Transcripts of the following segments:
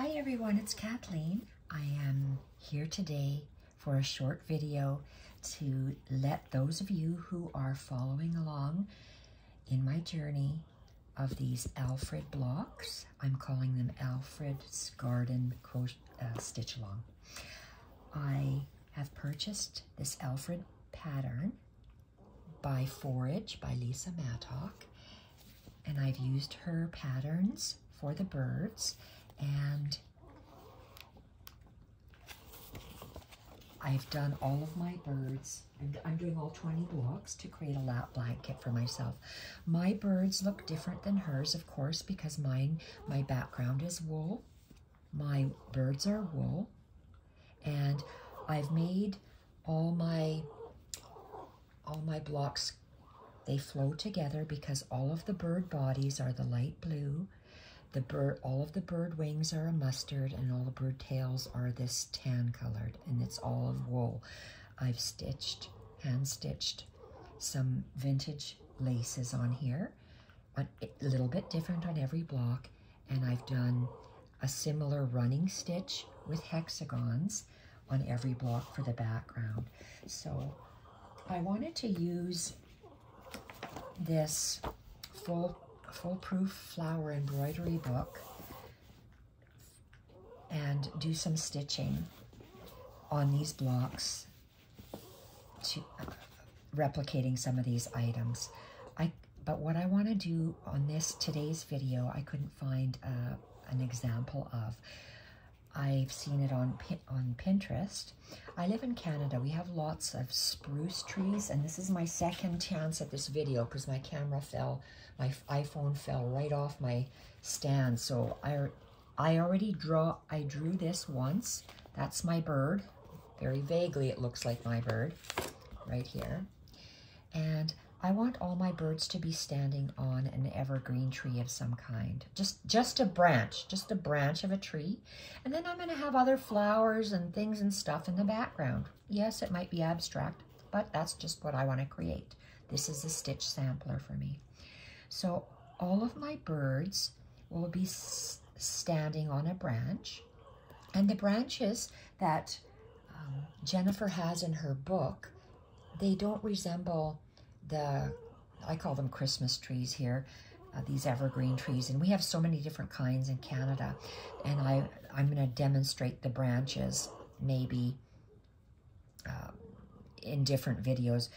Hi everyone, it's Kathleen. I am here today for a short video to let those of you who are following along in my journey of these Alfred blocks, I'm calling them Alfred's Garden uh, Stitch Along. I have purchased this Alfred pattern by Forage by Lisa Mattock and I've used her patterns for the birds and I've done all of my birds. I'm doing all 20 blocks to create a lap blanket for myself. My birds look different than hers, of course, because mine, my background is wool. My birds are wool. And I've made all my, all my blocks, they flow together because all of the bird bodies are the light blue the bird, all of the bird wings are a mustard and all the bird tails are this tan colored and it's all of wool. I've stitched, hand stitched some vintage laces on here, a little bit different on every block. And I've done a similar running stitch with hexagons on every block for the background. So I wanted to use this full foolproof flower embroidery book and do some stitching on these blocks to uh, replicating some of these items. I but what I want to do on this today's video, I couldn't find uh, an example of. I've seen it on on Pinterest. I live in Canada. We have lots of spruce trees, and this is my second chance at this video because my camera fell, my iPhone fell right off my stand. So I, I already draw. I drew this once. That's my bird. Very vaguely, it looks like my bird right here. And I want all my birds to be standing on an evergreen tree of some kind. Just, just a branch, just a branch of a tree. And then I'm going to have other flowers and things and stuff in the background. Yes, it might be abstract, but that's just what I want to create. This is a stitch sampler for me. So all of my birds will be standing on a branch. And the branches that um, Jennifer has in her book, they don't resemble the, I call them Christmas trees here, uh, these evergreen trees. And we have so many different kinds in Canada. And I, I'm going to demonstrate the branches maybe uh, in different videos,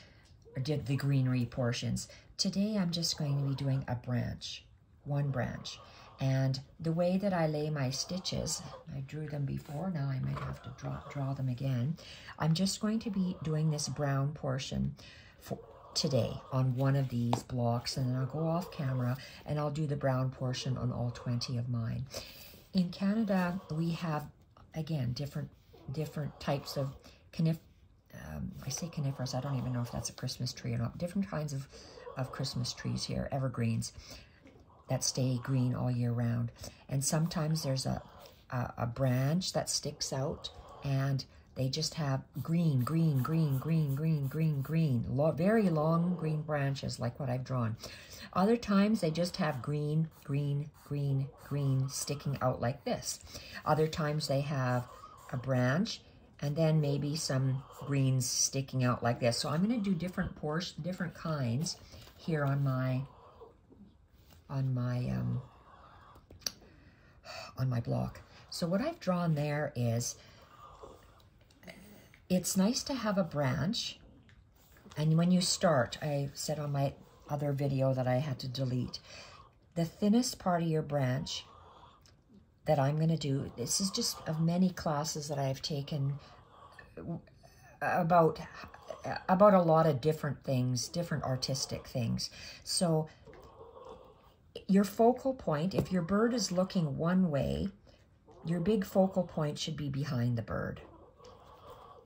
or did the greenery portions. Today I'm just going to be doing a branch, one branch. And the way that I lay my stitches, I drew them before, now I might have to draw, draw them again. I'm just going to be doing this brown portion for, today on one of these blocks and then I'll go off camera and I'll do the brown portion on all 20 of mine. In Canada, we have, again, different different types of conif um, I say coniferous, I don't even know if that's a Christmas tree or not. Different kinds of, of Christmas trees here, evergreens, that stay green all year round. And sometimes there's a, a, a branch that sticks out and they just have green, green, green, green, green, green, green, lo very long green branches like what I've drawn. Other times they just have green, green, green, green sticking out like this. Other times they have a branch and then maybe some greens sticking out like this. So I'm going to do different portion, different kinds here on my on my um, on my block. So what I've drawn there is it's nice to have a branch. And when you start, I said on my other video that I had to delete, the thinnest part of your branch that I'm going to do, this is just of many classes that I've taken about about a lot of different things, different artistic things. So your focal point, if your bird is looking one way, your big focal point should be behind the bird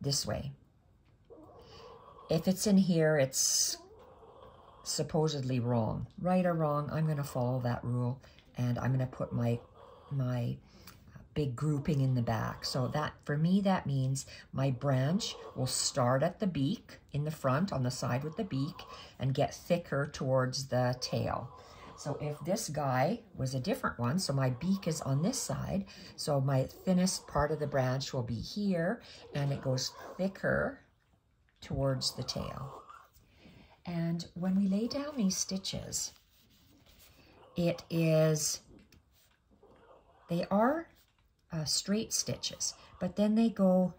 this way. If it's in here, it's supposedly wrong. Right or wrong, I'm going to follow that rule, and I'm going to put my, my big grouping in the back. So that, for me, that means my branch will start at the beak in the front, on the side with the beak, and get thicker towards the tail. So if this guy was a different one, so my beak is on this side, so my thinnest part of the branch will be here, and it goes thicker towards the tail. And when we lay down these stitches, it is, they are uh, straight stitches, but then they go,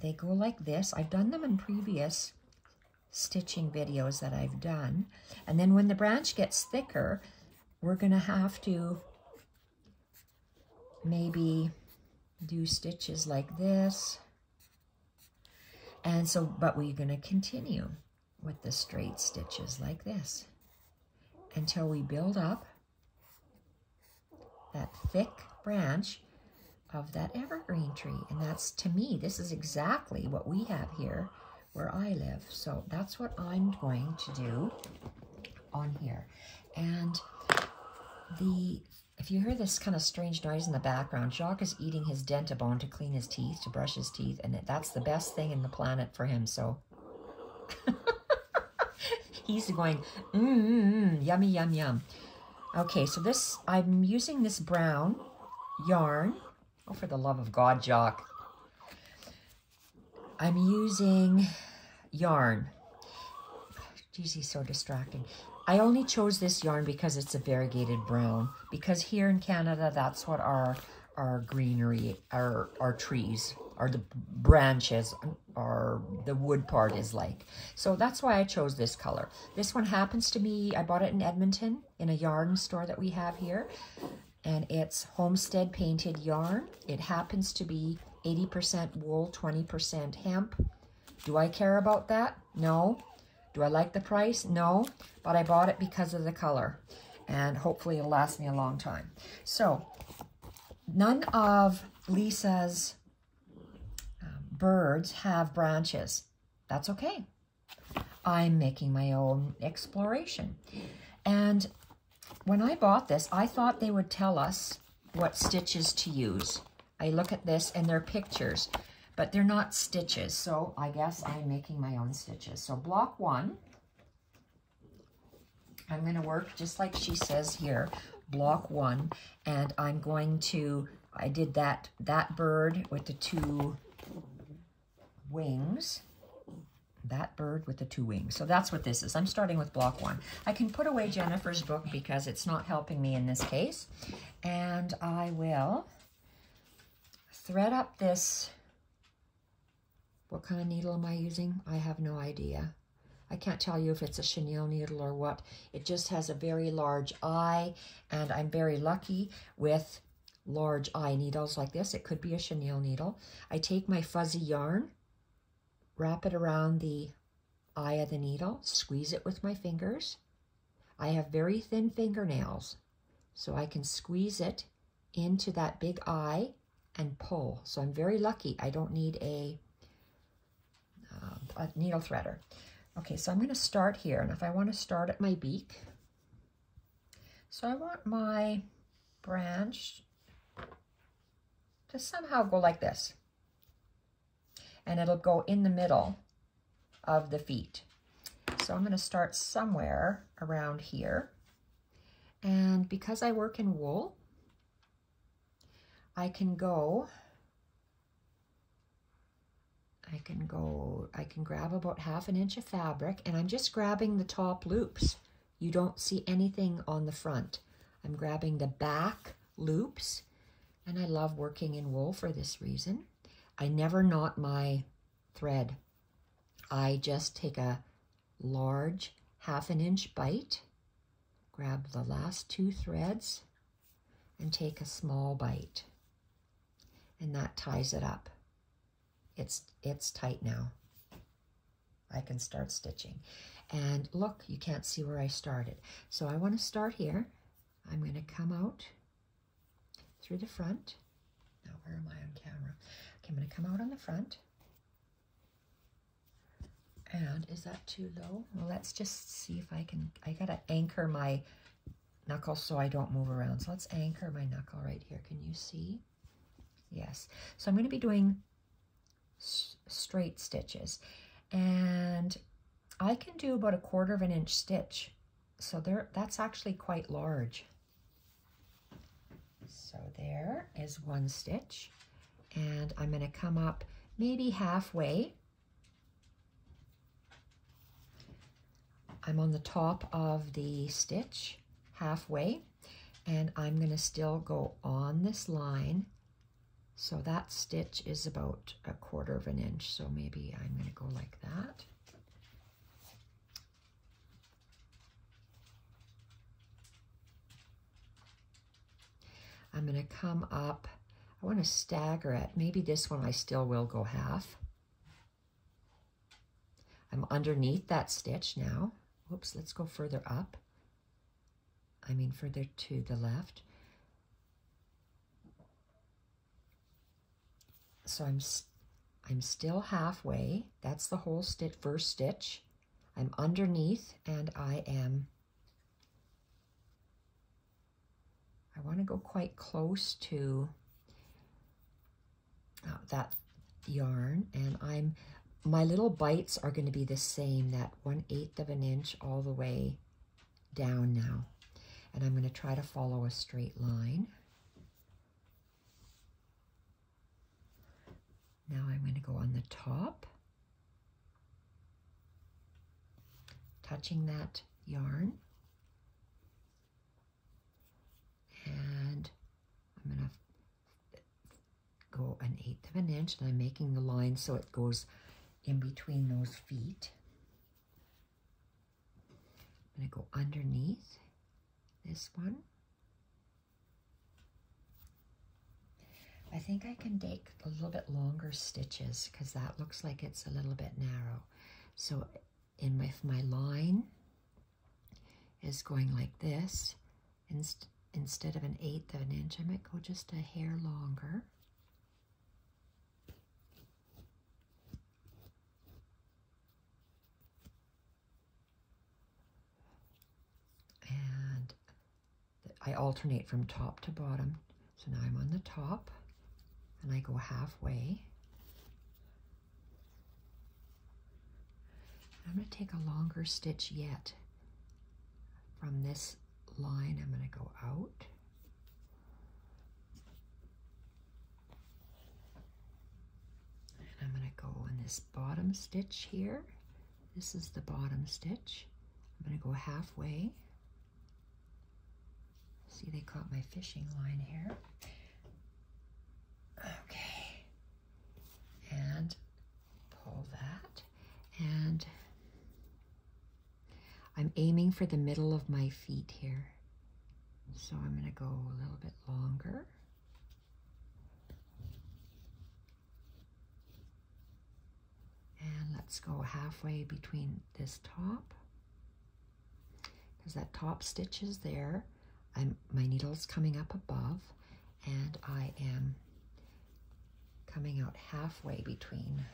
they go like this. I've done them in previous stitching videos that I've done. And then when the branch gets thicker, we're gonna have to maybe do stitches like this. And so, but we're gonna continue with the straight stitches like this until we build up that thick branch of that evergreen tree. And that's, to me, this is exactly what we have here where I live. So that's what I'm going to do on here. And the if you hear this kind of strange noise in the background, Jacques is eating his dentabone to clean his teeth, to brush his teeth, and that's the best thing in the planet for him, so... He's going, mmm, mm, mm, yummy, yum, yum. Okay, so this, I'm using this brown yarn. Oh, for the love of God, Jock. I'm using yarn. Geez, he's so distracting. I only chose this yarn because it's a variegated brown. Because here in Canada, that's what our our greenery, our, our trees, or the branches, or the wood part is like. So that's why I chose this color. This one happens to be, I bought it in Edmonton in a yarn store that we have here. And it's homestead painted yarn. It happens to be 80% wool, 20% hemp. Do I care about that? No. Do I like the price? No. But I bought it because of the color. And hopefully it'll last me a long time. So, none of Lisa's um, birds have branches. That's okay. I'm making my own exploration. And when I bought this, I thought they would tell us what stitches to use. I look at this and they're pictures, but they're not stitches. So I guess I'm making my own stitches. So block one, I'm going to work just like she says here, block one, and I'm going to, I did that, that bird with the two wings, that bird with the two wings. So that's what this is. I'm starting with block one. I can put away Jennifer's book because it's not helping me in this case. And I will thread up this, what kind of needle am I using? I have no idea. I can't tell you if it's a chenille needle or what. It just has a very large eye, and I'm very lucky with large eye needles like this. It could be a chenille needle. I take my fuzzy yarn, wrap it around the eye of the needle, squeeze it with my fingers. I have very thin fingernails, so I can squeeze it into that big eye and pull. So I'm very lucky. I don't need a, uh, a needle threader. Okay, so I'm going to start here. And if I want to start at my beak, so I want my branch to somehow go like this. And it'll go in the middle of the feet. So I'm going to start somewhere around here. And because I work in wool, I can go, I can go, I can grab about half an inch of fabric and I'm just grabbing the top loops. You don't see anything on the front. I'm grabbing the back loops and I love working in wool for this reason. I never knot my thread. I just take a large half an inch bite, grab the last two threads, and take a small bite and that ties it up. It's, it's tight now. I can start stitching. And look, you can't see where I started. So I want to start here. I'm going to come out through the front. Now, where am I on camera? Okay, I'm going to come out on the front. And is that too low? Well, let's just see if I can, I got to anchor my knuckle so I don't move around. So let's anchor my knuckle right here. Can you see? Yes. So I'm going to be doing straight stitches. And I can do about a quarter of an inch stitch so there, that's actually quite large. So there is one stitch and I'm going to come up maybe halfway. I'm on the top of the stitch halfway and I'm going to still go on this line. So that stitch is about a quarter of an inch. So maybe I'm going to go like that. I'm going to come up. I want to stagger it. Maybe this one I still will go half. I'm underneath that stitch now. Whoops, let's go further up. I mean further to the left. So I'm, I'm still halfway. That's the whole stitch, first stitch. I'm underneath and I am I want to go quite close to uh, that yarn and I'm my little bites are going to be the same that one eighth of an inch all the way down now and I'm going to try to follow a straight line now I'm going to go on the top touching that yarn and I'm going to go an eighth of an inch and I'm making the line so it goes in between those feet. I'm going to go underneath this one. I think I can take a little bit longer stitches because that looks like it's a little bit narrow. So in my, my line is going like this, inst instead of an eighth of an inch, I might go just a hair longer. And I alternate from top to bottom. So now I'm on the top and I go halfway. I'm going to take a longer stitch yet from this line, I'm going to go out. And I'm going to go in this bottom stitch here. This is the bottom stitch. I'm going to go halfway. See, they caught my fishing line here. Okay. And pull that. And I'm aiming for the middle of my feet here. So I'm going to go a little bit longer. And let's go halfway between this top. Because that top stitch is there. I'm, my needle's coming up above. And I am coming out halfway between,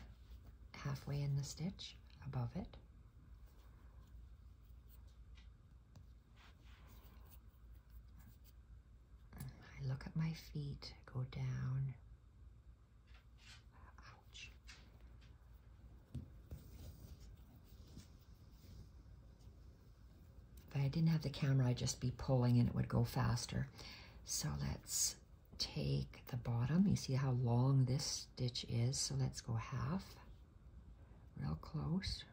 halfway in the stitch above it. I look at my feet go down. Ouch. If I didn't have the camera, I'd just be pulling and it would go faster. So let's take the bottom. You see how long this stitch is, so let's go half, real close.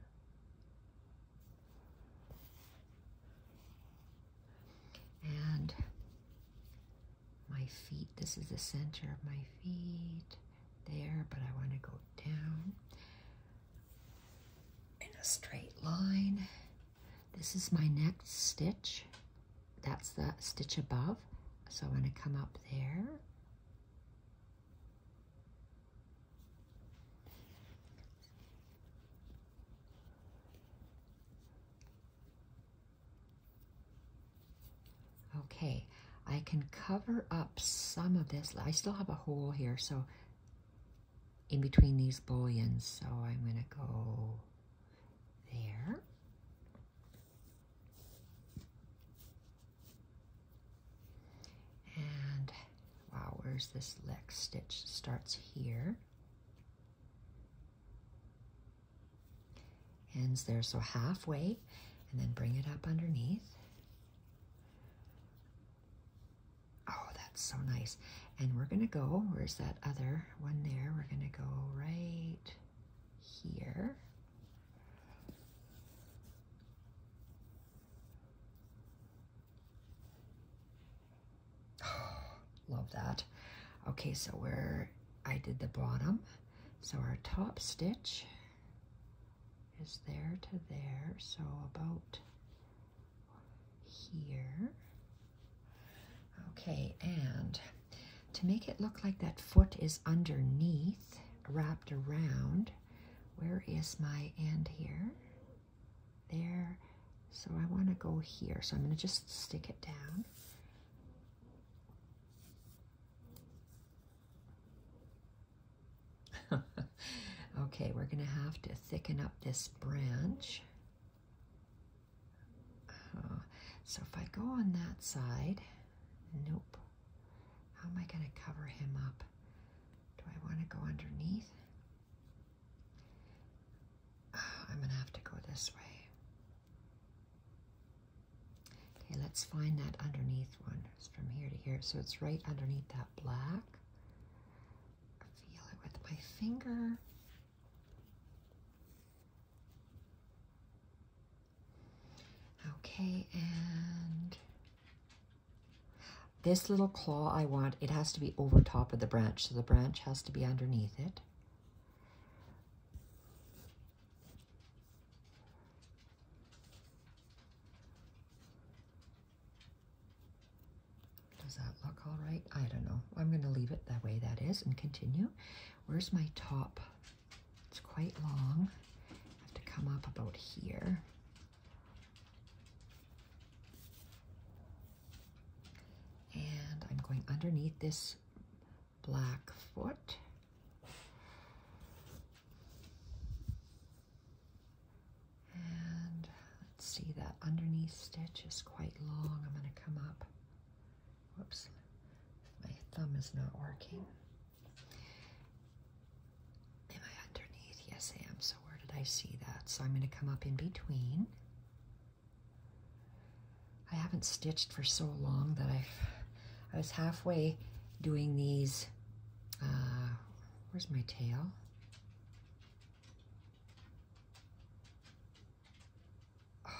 And my feet. This is the center of my feet there, but I want to go down in a straight line. This is my next stitch. That's the stitch above. So I'm going to come up there. Okay, I can cover up some of this. I still have a hole here, so in between these bullions. So I'm going to go there. hours. This next stitch starts here. Ends there, so halfway, and then bring it up underneath. Oh, that's so nice. And we're going to go, where's that other one there? We're going to go right that. Okay, so where I did the bottom, so our top stitch is there to there, so about here. Okay, and to make it look like that foot is underneath, wrapped around, where is my end here? There. So I want to go here. So I'm going to just stick it down. Okay, we're going to have to thicken up this branch. Uh, so if I go on that side, nope. How am I going to cover him up? Do I want to go underneath? I'm going to have to go this way. Okay, let's find that underneath one. It's from here to here. So it's right underneath that black. Feel it with my finger. Okay, and this little claw I want, it has to be over top of the branch, so the branch has to be underneath it. Does that look all right? I don't know. I'm going to leave it that way that is and continue. Where's my top? It's quite long. I have to come up about here. And I'm going underneath this black foot. And let's see, that underneath stitch is quite long. I'm going to come up. Whoops, my thumb is not working. Am I underneath? Yes, I am. So where did I see that? So I'm going to come up in between. I haven't stitched for so long that I've, I was halfway doing these, uh, where's my tail?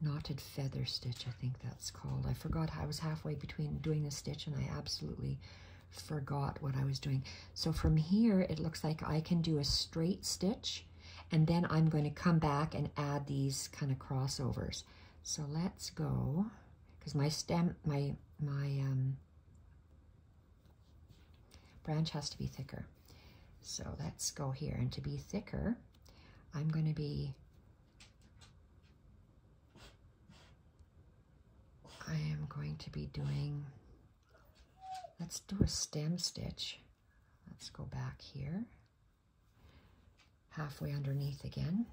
knotted feather stitch, I think that's called. I forgot, I was halfway between doing the stitch and I absolutely forgot what I was doing. So from here, it looks like I can do a straight stitch and then I'm going to come back and add these kind of crossovers. So let's go, because my stem, my, my um, branch has to be thicker. So let's go here. And to be thicker, I'm going to be I am going to be doing, let's do a stem stitch. Let's go back here, halfway underneath again.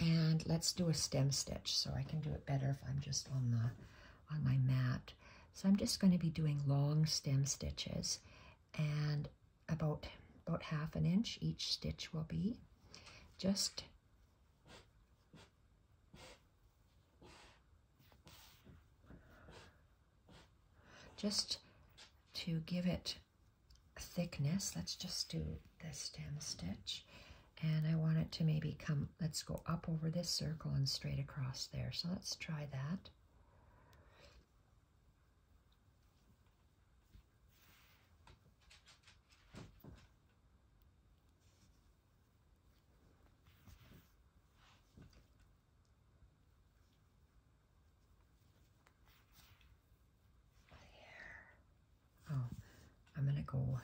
And let's do a stem stitch so I can do it better if I'm just on the on my mat. So I'm just going to be doing long stem stitches and about about half an inch each stitch will be. Just just to give it thickness, let's just do the stem stitch. And I want it to maybe come, let's go up over this circle and straight across there. So let's try that. go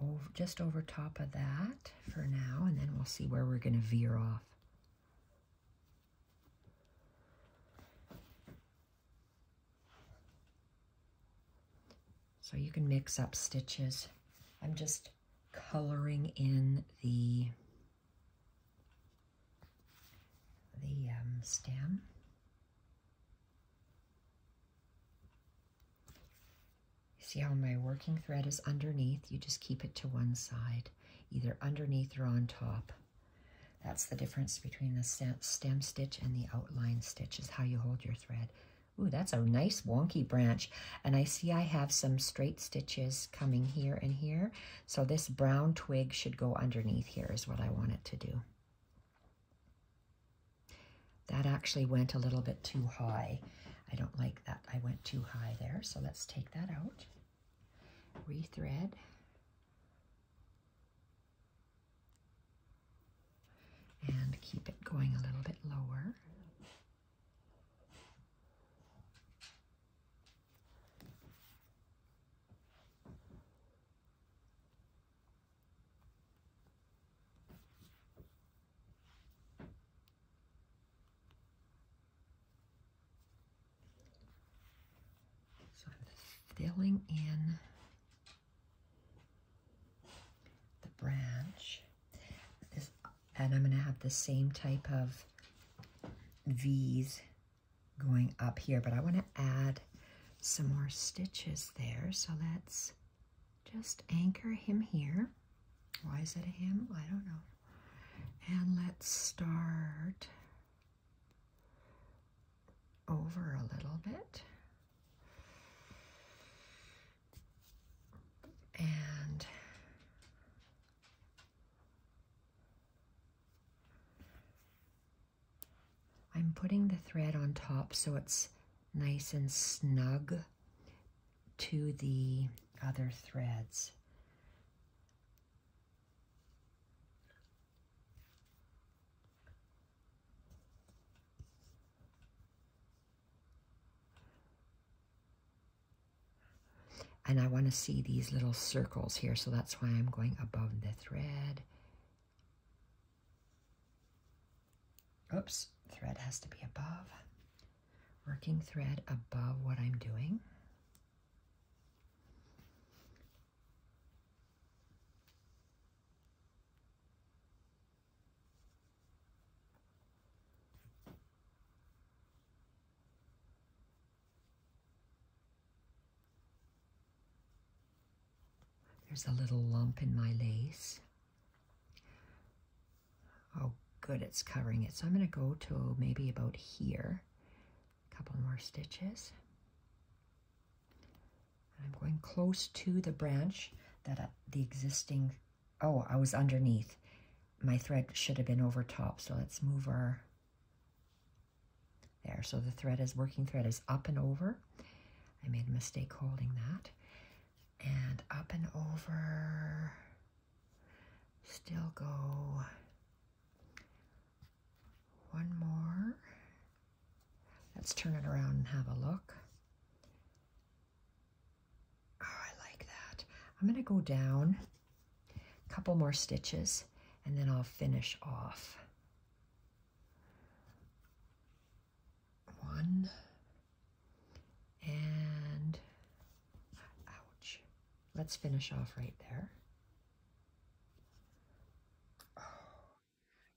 over, just over top of that for now, and then we'll see where we're going to veer off. So you can mix up stitches. I'm just coloring in the the um, stem. See how my working thread is underneath? You just keep it to one side, either underneath or on top. That's the difference between the stem stitch and the outline stitch is how you hold your thread. Ooh, that's a nice wonky branch. And I see I have some straight stitches coming here and here. So this brown twig should go underneath here is what I want it to do. That actually went a little bit too high. I don't like that. I went too high there. So let's take that out. Rethread. And keep it going a little bit lower. filling in the branch. This, and I'm going to have the same type of V's going up here, but I want to add some more stitches there. So let's just anchor him here. Why is it a him? I don't know. And let's start over a little bit. and I'm putting the thread on top so it's nice and snug to the other threads. And I want to see these little circles here, so that's why I'm going above the thread. Oops, thread has to be above. Working thread above what I'm doing. There's a little lump in my lace. Oh, good, it's covering it. So I'm going to go to maybe about here. A couple more stitches. I'm going close to the branch that uh, the existing, oh, I was underneath. My thread should have been over top, so let's move our, there. So the thread is, working thread is up and over. I made a mistake holding that and up and over. Still go one more. Let's turn it around and have a look. Oh, I like that. I'm going to go down a couple more stitches and then I'll finish off. One and ouch. Let's finish off right there.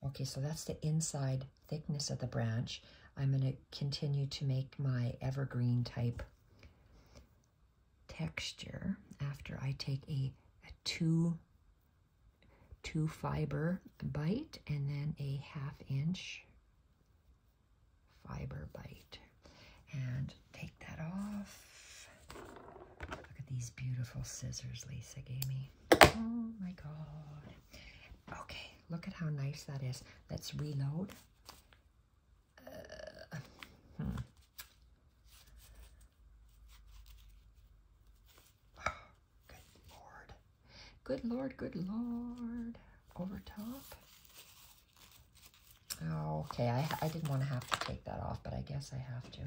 Okay, so that's the inside thickness of the branch. I'm going to continue to make my evergreen type texture after I take a, a two, two fiber bite and then a half inch fiber bite. And take that off Look at these beautiful scissors Lisa gave me. Oh my God. Okay, look at how nice that is. Let's reload. Uh, hmm. oh, good Lord. Good Lord, good Lord. Over top. okay, I, I didn't want to have to take that off, but I guess I have to.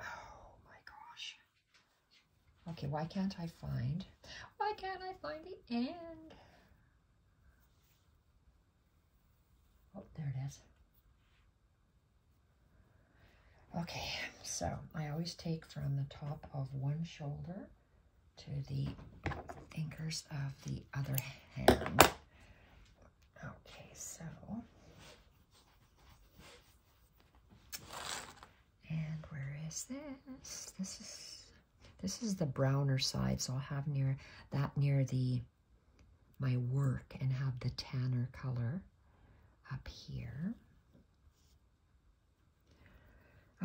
Oh my gosh. Okay, why can't I find, why can't I find the end? Oh, there it is. Okay, so I always take from the top of one shoulder to the fingers of the other hand. Okay, so, and where is this? This is this is the browner side, so I'll have near that near the my work and have the tanner color up here.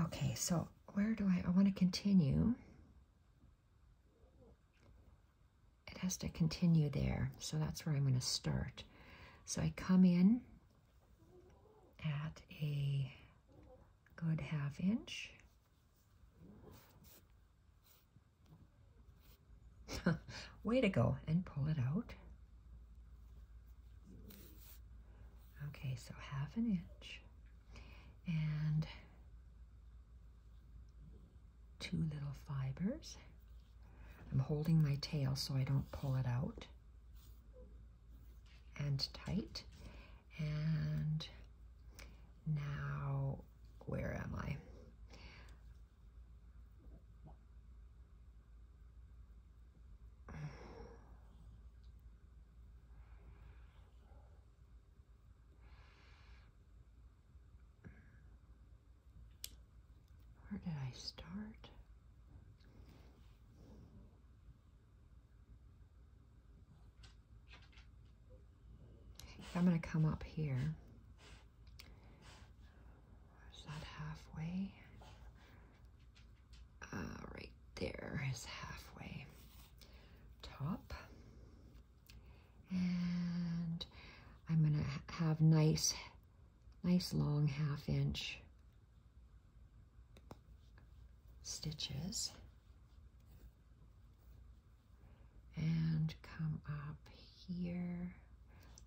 Okay, so where do I, I want to continue. It has to continue there, so that's where I'm going to start. So I come in at a good half inch. Way to go, and pull it out. Okay, so half an inch and two little fibers. I'm holding my tail so I don't pull it out and tight. And now, where am I? Where I start? I'm going to come up here. Is that halfway? Uh, right there is halfway. Top. And I'm going to have nice, nice long half inch stitches. And come up here.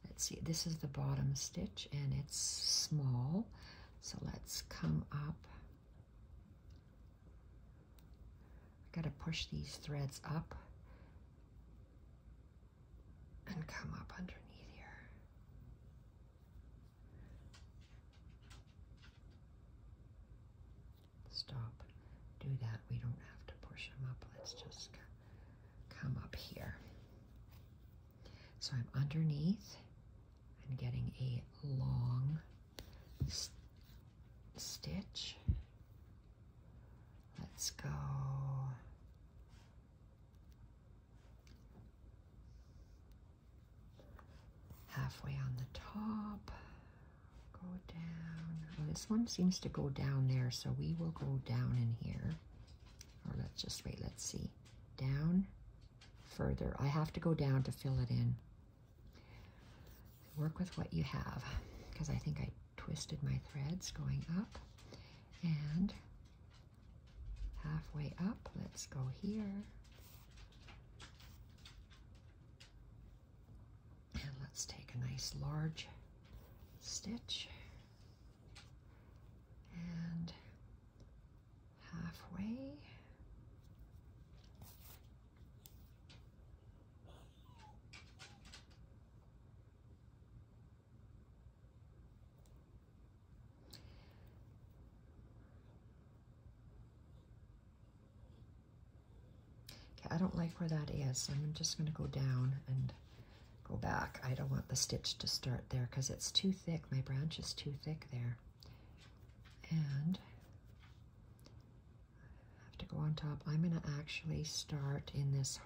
Let's see this is the bottom stitch and it's small. So let's come up. I gotta push these threads up and come up underneath here. Stop do that. We don't have to push them up. Let's just come up here. So I'm underneath and getting a long st stitch. Let's go. Halfway on the top go down. Well, this one seems to go down there, so we will go down in here. Or let's just wait, let's see. Down further. I have to go down to fill it in. Work with what you have, because I think I twisted my threads going up. And halfway up, let's go here. And let's take a nice large stitch and halfway. Okay, I don't like where that is, so I'm just going to go down and go back. I don't want the stitch to start there because it's too thick. My branch is too thick there. And I have to go on top. I'm going to actually start in this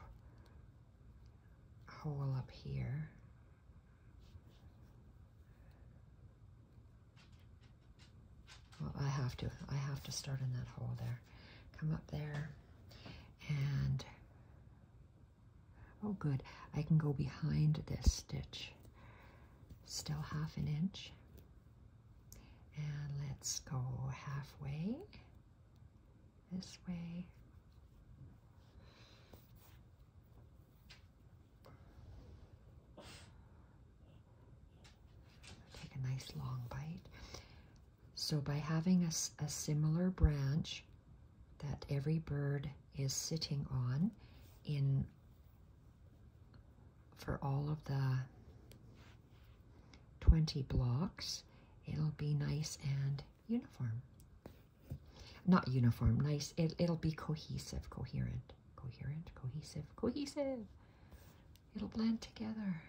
hole up here. Well, I have to. I have to start in that hole there. Come up there and Oh, good. I can go behind this stitch. Still half an inch. And let's go halfway. This way. Take a nice long bite. So by having a, a similar branch that every bird is sitting on in for all of the 20 blocks, it'll be nice and uniform. Not uniform, nice. It, it'll be cohesive, coherent, coherent, cohesive, cohesive. It'll blend together.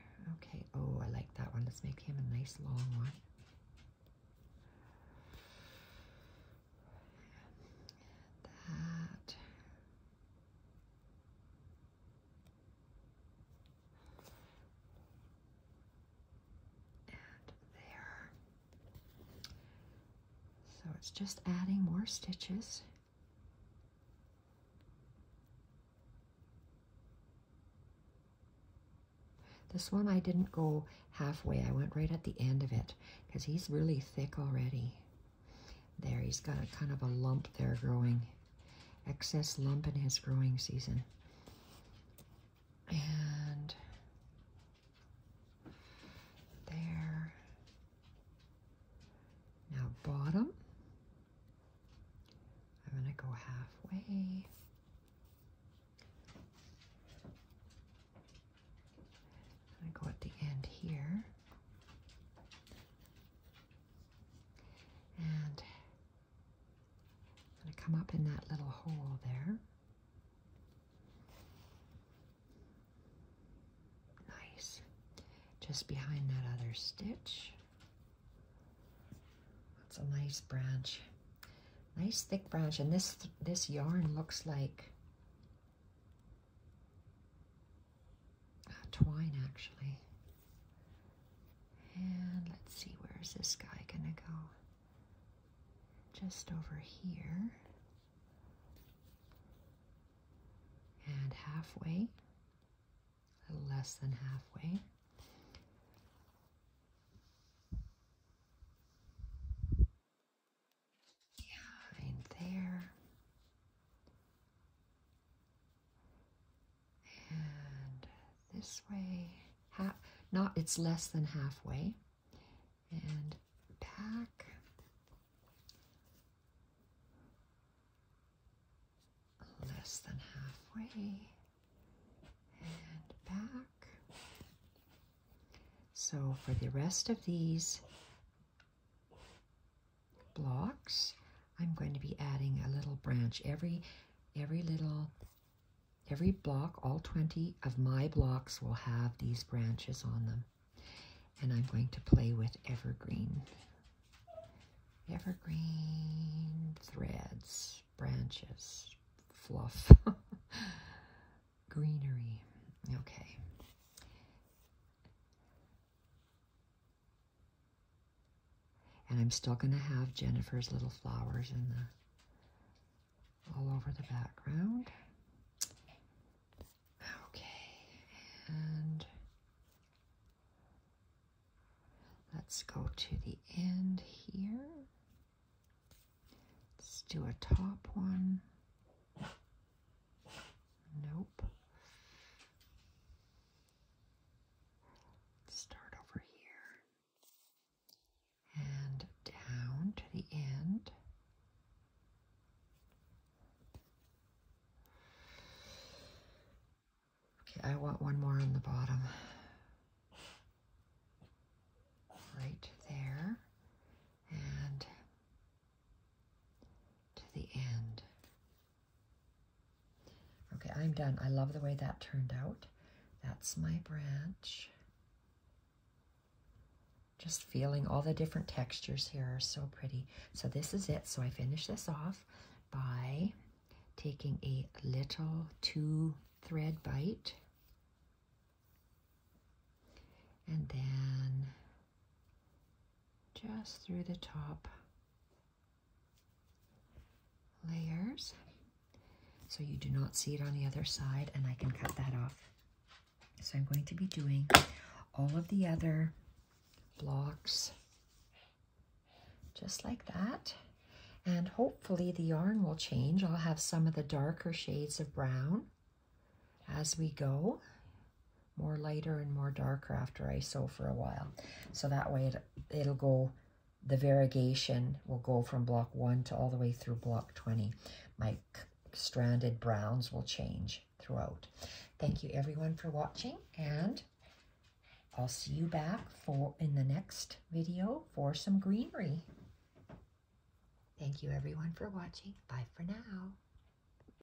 Okay, oh, I like that one. Let's make him a nice long one. That. It's just adding more stitches. This one I didn't go halfway. I went right at the end of it because he's really thick already. There, he's got a kind of a lump there growing. Excess lump in his growing season. And there. Now bottom. I'm going to go halfway. I go at the end here. And I'm going to come up in that little hole there. Nice. Just behind that other stitch. That's a branch. Nice thick branch. And this this yarn looks like twine actually. And let's see, where's this guy gonna go? Just over here. And halfway, a little less than halfway. Behind there. And this way, half, not, it's less than halfway. And back. Less than halfway. And back. So for the rest of these blocks, I'm going to be adding a little branch. Every, every little Every block, all 20 of my blocks will have these branches on them. And I'm going to play with evergreen. Evergreen threads, branches, fluff, greenery. Okay. And I'm still going to have Jennifer's little flowers in the all over the background. and let's go to the end here. Let's do a top one. Nope. start over here and down to the end. Okay, I want one more on the bottom. Right there. And to the end. Okay, I'm done. I love the way that turned out. That's my branch. Just feeling all the different textures here are so pretty. So this is it. So I finish this off by taking a little two thread bite and then just through the top layers so you do not see it on the other side and I can cut that off. So I'm going to be doing all of the other blocks just like that and hopefully the yarn will change. I'll have some of the darker shades of brown as we go more lighter and more darker after I sew for a while. So that way it, it'll go, the variegation will go from block 1 to all the way through block 20. My stranded browns will change throughout. Thank you everyone for watching and I'll see you back for in the next video for some greenery. Thank you everyone for watching. Bye for now.